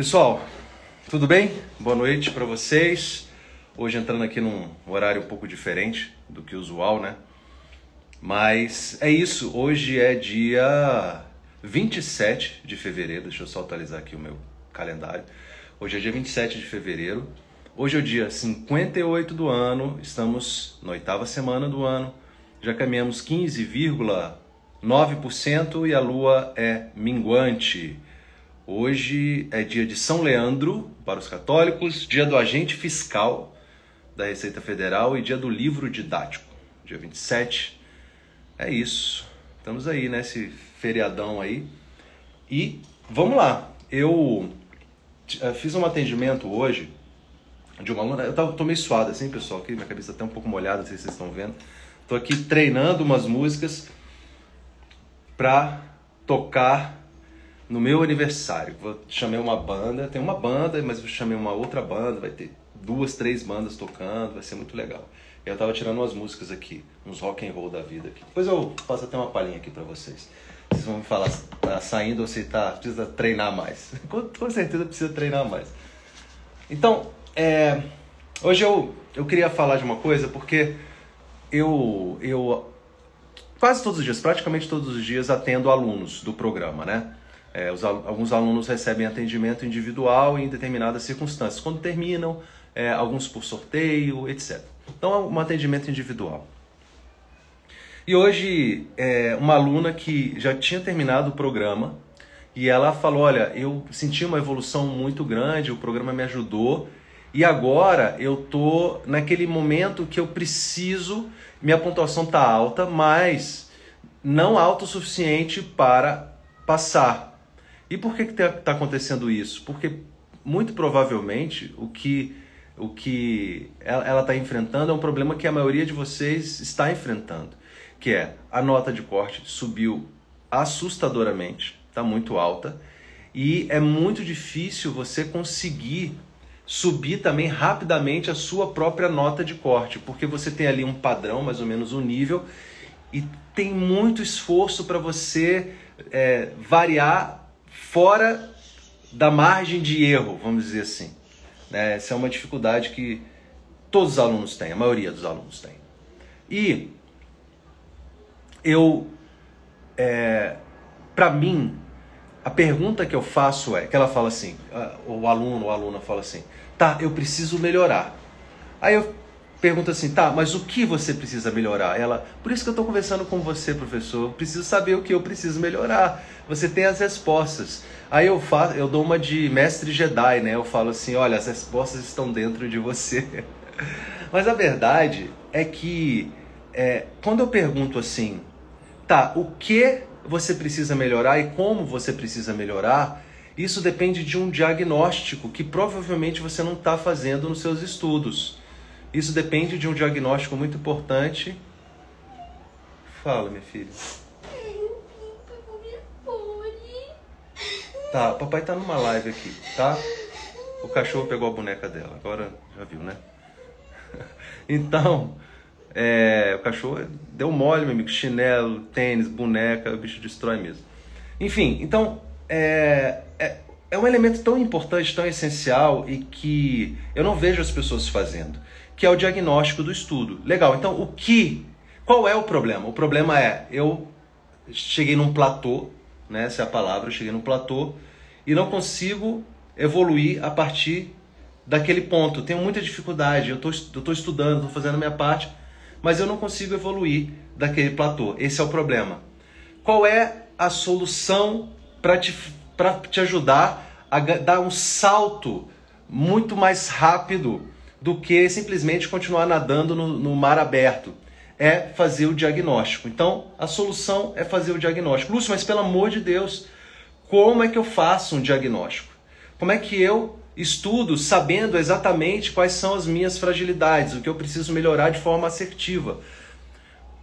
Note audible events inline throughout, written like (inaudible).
Pessoal, tudo bem? Boa noite para vocês. Hoje entrando aqui num horário um pouco diferente do que usual, né? Mas é isso, hoje é dia 27 de fevereiro, deixa eu só atualizar aqui o meu calendário. Hoje é dia 27 de fevereiro. Hoje é o dia 58 do ano, estamos na oitava semana do ano. Já caminhamos 15,9% e a lua é minguante. Hoje é dia de São Leandro para os católicos, dia do agente fiscal da Receita Federal e dia do livro didático, dia 27. É isso. Estamos aí nesse feriadão aí. E vamos lá. Eu eh, fiz um atendimento hoje de uma aluna. Eu tava, tô meio suado assim, pessoal, aqui minha cabeça tá um pouco molhada, não sei se vocês estão vendo. Tô aqui treinando umas músicas para tocar no meu aniversário. Vou chamei uma banda, tem uma banda, mas eu chamei uma outra banda, vai ter duas, três bandas tocando, vai ser muito legal. Eu tava tirando umas músicas aqui, uns rock and roll da vida aqui. Depois eu passo até uma palhinha aqui para vocês. Vocês vão me falar se tá saindo ou se tá, precisa treinar mais. (laughs) Com, com certeza precisa treinar mais. Então, é, hoje eu, eu queria falar de uma coisa porque eu, eu quase todos os dias, praticamente todos os dias, atendo alunos do programa, né? É, os, alguns alunos recebem atendimento individual em determinadas circunstâncias, quando terminam, é, alguns por sorteio, etc. Então, é um atendimento individual. E hoje, é, uma aluna que já tinha terminado o programa e ela falou: Olha, eu senti uma evolução muito grande, o programa me ajudou e agora eu tô naquele momento que eu preciso, minha pontuação tá alta, mas não alta o suficiente para passar. E por que está tá acontecendo isso? Porque muito provavelmente o que o que ela está enfrentando é um problema que a maioria de vocês está enfrentando, que é a nota de corte subiu assustadoramente, está muito alta, e é muito difícil você conseguir subir também rapidamente a sua própria nota de corte, porque você tem ali um padrão, mais ou menos um nível, e tem muito esforço para você é, variar fora da margem de erro, vamos dizer assim. Né? Essa é uma dificuldade que todos os alunos têm, a maioria dos alunos tem. E eu, é, para mim, a pergunta que eu faço é, que ela fala assim, o aluno ou a aluna fala assim, tá, eu preciso melhorar. Aí eu pergunto assim, tá, mas o que você precisa melhorar? Ela, por isso que eu estou conversando com você, professor, preciso saber o que eu preciso melhorar. Você tem as respostas. Aí eu faço, eu dou uma de mestre Jedi, né? Eu falo assim, olha, as respostas estão dentro de você. (laughs) mas a verdade é que é, quando eu pergunto assim, tá, o que você precisa melhorar e como você precisa melhorar, isso depende de um diagnóstico que provavelmente você não está fazendo nos seus estudos. Isso depende de um diagnóstico muito importante. Fala, minha filha. Tá, papai tá numa live aqui, tá? O cachorro pegou a boneca dela, agora já viu, né? (laughs) Então, é, o cachorro deu mole, meu amigo, chinelo, tênis, boneca, o bicho destrói mesmo. Enfim, então, é, é, é um elemento tão importante, tão essencial e que eu não vejo as pessoas fazendo, que é o diagnóstico do estudo. Legal, então o que, qual é o problema? O problema é, eu cheguei num platô, né, essa é a palavra, eu cheguei num platô e não consigo evoluir a partir daquele ponto. Tenho muita dificuldade, eu estou estudando, estou fazendo a minha parte, mas eu não consigo evoluir daquele platô. Esse é o problema. Qual é a solução para te, te ajudar a dar um salto muito mais rápido do que simplesmente continuar nadando no, no mar aberto? É fazer o diagnóstico. Então, a solução é fazer o diagnóstico. Lúcio, mas pelo amor de Deus, como é que eu faço um diagnóstico? Como é que eu estudo sabendo exatamente quais são as minhas fragilidades, o que eu preciso melhorar de forma assertiva.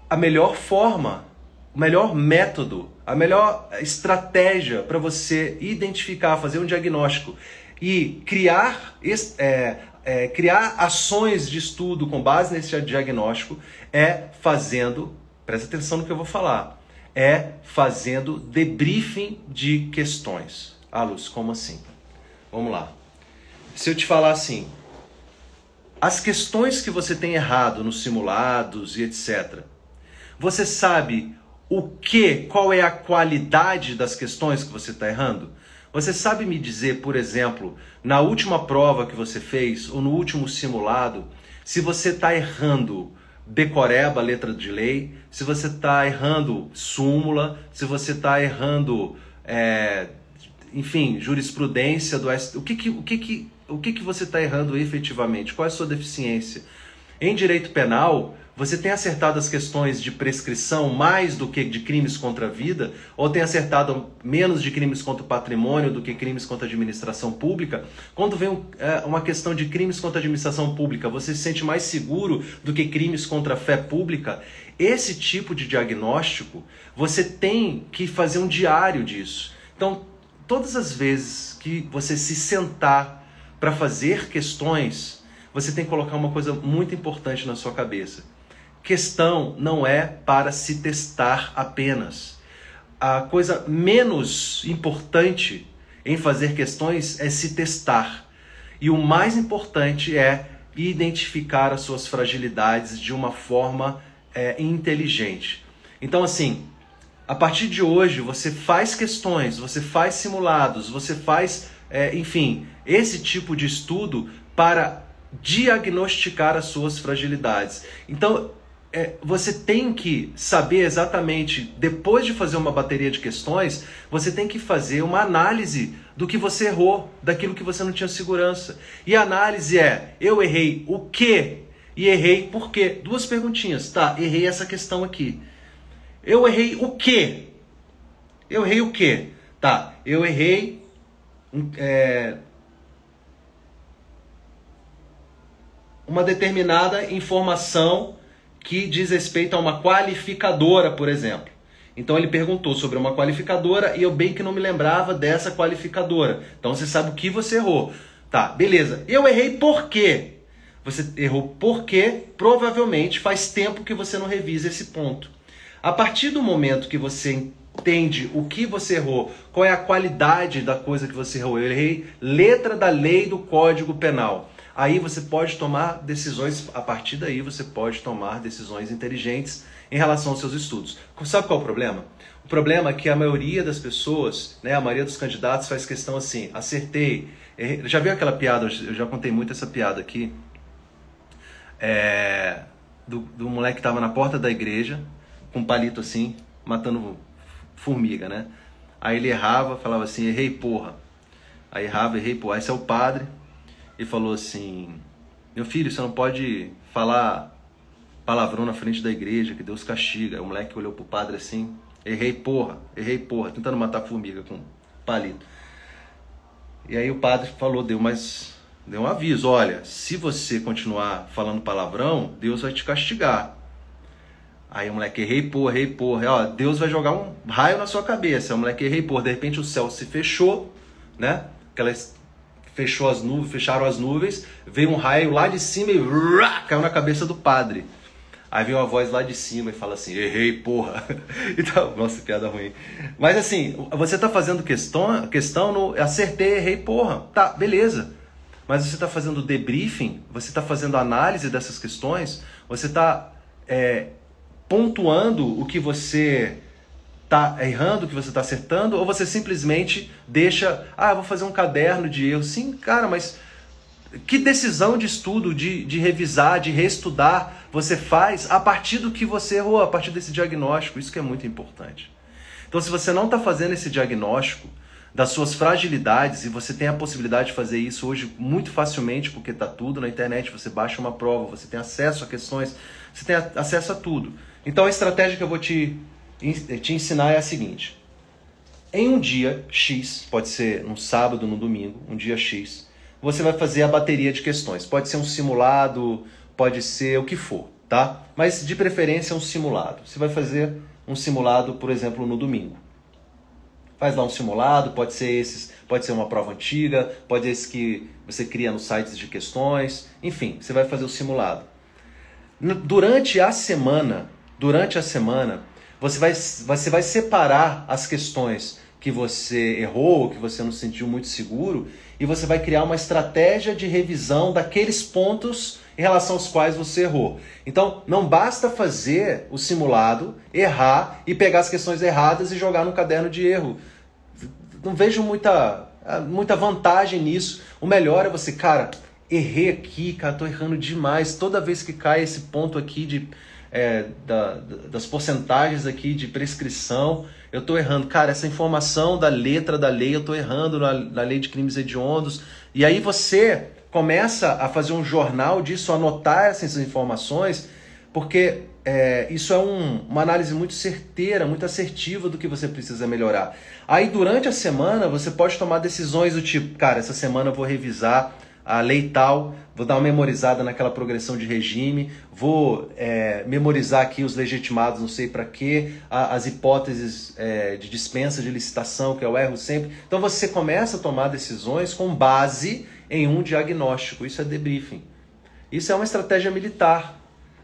A melhor forma, o melhor método, a melhor estratégia para você identificar, fazer um diagnóstico e criar, é, é, criar ações de estudo com base nesse diagnóstico é fazendo, presta atenção no que eu vou falar, é fazendo debriefing de questões. Ah, Luz, como assim? Vamos lá. Se eu te falar assim, as questões que você tem errado nos simulados e etc. Você sabe o que, qual é a qualidade das questões que você está errando? Você sabe me dizer, por exemplo, na última prova que você fez ou no último simulado, se você está errando decoreba, letra de lei, se você está errando súmula, se você está errando, é, enfim, jurisprudência do o que que, o que, que, o que, que você está errando efetivamente? Qual é a sua deficiência? Em direito penal, você tem acertado as questões de prescrição mais do que de crimes contra a vida? Ou tem acertado menos de crimes contra o patrimônio do que crimes contra a administração pública? Quando vem é, uma questão de crimes contra a administração pública, você se sente mais seguro do que crimes contra a fé pública? Esse tipo de diagnóstico, você tem que fazer um diário disso. Então, todas as vezes que você se sentar para fazer questões, você tem que colocar uma coisa muito importante na sua cabeça Questão não é para se testar apenas. A coisa menos importante em fazer questões é se testar. E o mais importante é identificar as suas fragilidades de uma forma é, inteligente. Então, assim, a partir de hoje você faz questões, você faz simulados, você faz, é, enfim, esse tipo de estudo para diagnosticar as suas fragilidades. Então, é, você tem que saber exatamente, depois de fazer uma bateria de questões, você tem que fazer uma análise do que você errou, daquilo que você não tinha segurança. E a análise é: eu errei o quê? E errei por quê? Duas perguntinhas. Tá, errei essa questão aqui. Eu errei o quê? Eu errei o quê? Tá, eu errei. É, uma determinada informação que diz respeito a uma qualificadora, por exemplo. Então ele perguntou sobre uma qualificadora e eu bem que não me lembrava dessa qualificadora. Então você sabe o que você errou. Tá, beleza. Eu errei por quê? Você errou porque provavelmente faz tempo que você não revisa esse ponto. A partir do momento que você entende o que você errou, qual é a qualidade da coisa que você errou, eu errei letra da lei do Código Penal. Aí você pode tomar decisões, a partir daí você pode tomar decisões inteligentes em relação aos seus estudos. Sabe qual é o problema? O problema é que a maioria das pessoas, né, a maioria dos candidatos faz questão assim, acertei. Já viu aquela piada, eu já contei muito essa piada aqui, é, do, do moleque que estava na porta da igreja, com um palito assim, matando formiga, né? Aí ele errava, falava assim, errei porra. Aí errava, errei porra. Esse é o padre, e falou assim: Meu filho, você não pode falar palavrão na frente da igreja, que Deus castiga. O moleque olhou pro padre assim: Errei, porra, errei, porra, tentando matar formiga com palito. E aí o padre falou: Deu mais. Deu um aviso: Olha, se você continuar falando palavrão, Deus vai te castigar. Aí o moleque, errei porra, errei porra. Ó, Deus vai jogar um raio na sua cabeça. O moleque, errei porra. De repente o céu se fechou, né? Aquelas fechou as nuvens, fecharam as nuvens, veio um raio lá de cima e rá, caiu na cabeça do padre. Aí vem uma voz lá de cima e fala assim: errei, porra. (laughs) então, nossa, piada ruim. Mas assim, você está fazendo questão, questão no acertei, errei, porra. Tá, beleza. Mas você está fazendo debriefing, você está fazendo análise dessas questões, você está é, pontuando o que você está errando, que você está acertando, ou você simplesmente deixa, ah, vou fazer um caderno de erros. Sim, cara, mas que decisão de estudo, de, de revisar, de reestudar você faz a partir do que você errou, a partir desse diagnóstico? Isso que é muito importante. Então, se você não está fazendo esse diagnóstico das suas fragilidades, e você tem a possibilidade de fazer isso hoje muito facilmente, porque está tudo na internet, você baixa uma prova, você tem acesso a questões, você tem acesso a tudo. Então, a estratégia que eu vou te te ensinar é a seguinte: em um dia X, pode ser no sábado, no domingo, um dia X, você vai fazer a bateria de questões. Pode ser um simulado, pode ser o que for, tá? Mas de preferência um simulado. Você vai fazer um simulado, por exemplo, no domingo. Faz lá um simulado, pode ser esses, pode ser uma prova antiga, pode ser esse que você cria nos sites de questões, enfim, você vai fazer o simulado. Durante a semana, durante a semana, você vai, você vai separar as questões que você errou, que você não se sentiu muito seguro, e você vai criar uma estratégia de revisão daqueles pontos em relação aos quais você errou. Então, não basta fazer o simulado, errar e pegar as questões erradas e jogar no caderno de erro. Não vejo muita, muita vantagem nisso. O melhor é você, cara, errei aqui, cara, tô errando demais. Toda vez que cai esse ponto aqui de, é, da, das porcentagens aqui de prescrição, eu tô errando. Cara, essa informação da letra da lei, eu tô errando na, na lei de crimes hediondos. E aí você começa a fazer um jornal disso, anotar essas informações, porque é, isso é um, uma análise muito certeira, muito assertiva do que você precisa melhorar. Aí durante a semana você pode tomar decisões do tipo, cara, essa semana eu vou revisar a lei tal, vou dar uma memorizada naquela progressão de regime, vou é, memorizar aqui os legitimados, não sei para quê, as hipóteses é, de dispensa de licitação, que é o erro sempre. Então você começa a tomar decisões com base em um diagnóstico. Isso é debriefing. Isso é uma estratégia militar,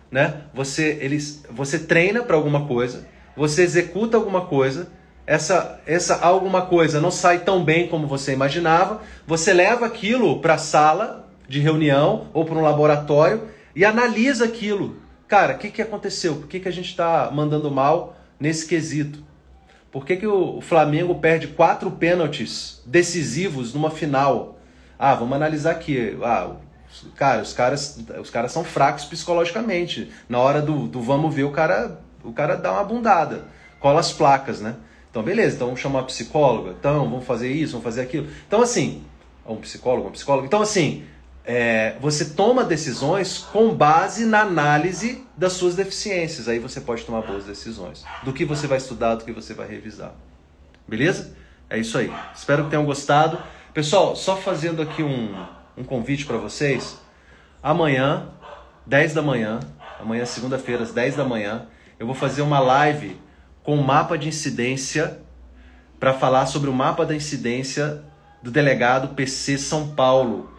né? Você eles, você treina para alguma coisa, você executa alguma coisa essa, essa alguma coisa não sai tão bem como você imaginava, você leva aquilo para a sala de reunião ou para um laboratório e analisa aquilo. Cara, o que, que aconteceu? Por que, que a gente está mandando mal nesse quesito? Por que, que o Flamengo perde quatro pênaltis decisivos numa final? Ah, vamos analisar aqui. Ah, cara, os caras, os caras são fracos psicologicamente. Na hora do, do vamos ver, o cara, o cara dá uma bundada. Cola as placas, né? Então, beleza, então vamos chamar a psicóloga, então vamos fazer isso, vamos fazer aquilo. Então, assim, um psicólogo, uma psicóloga. Então, assim, é, você toma decisões com base na análise das suas deficiências. Aí você pode tomar boas decisões. Do que você vai estudar, do que você vai revisar. Beleza? É isso aí. Espero que tenham gostado. Pessoal, só fazendo aqui um, um convite para vocês. Amanhã, 10 da manhã, amanhã, segunda-feira, às 10 da manhã, eu vou fazer uma live com o mapa de incidência para falar sobre o mapa da incidência do delegado PC São Paulo.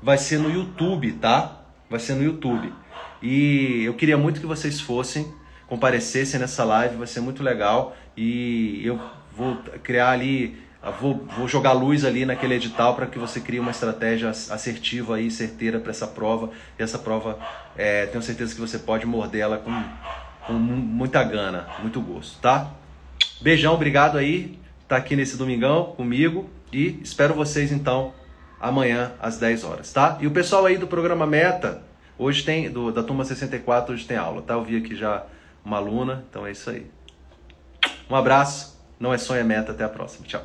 Vai ser no YouTube, tá? Vai ser no YouTube. E eu queria muito que vocês fossem, comparecessem nessa live, vai ser muito legal. E eu vou criar ali, vou, vou jogar luz ali naquele edital para que você crie uma estratégia assertiva e certeira para essa prova. E essa prova, é, tenho certeza que você pode morder ela com com muita gana, muito gosto, tá? Beijão, obrigado aí, tá aqui nesse domingão comigo e espero vocês então amanhã às 10 horas, tá? E o pessoal aí do programa Meta, hoje tem, do, da turma 64, hoje tem aula, tá? Eu vi aqui já uma aluna, então é isso aí. Um abraço, não é sonho, é meta, até a próxima, tchau.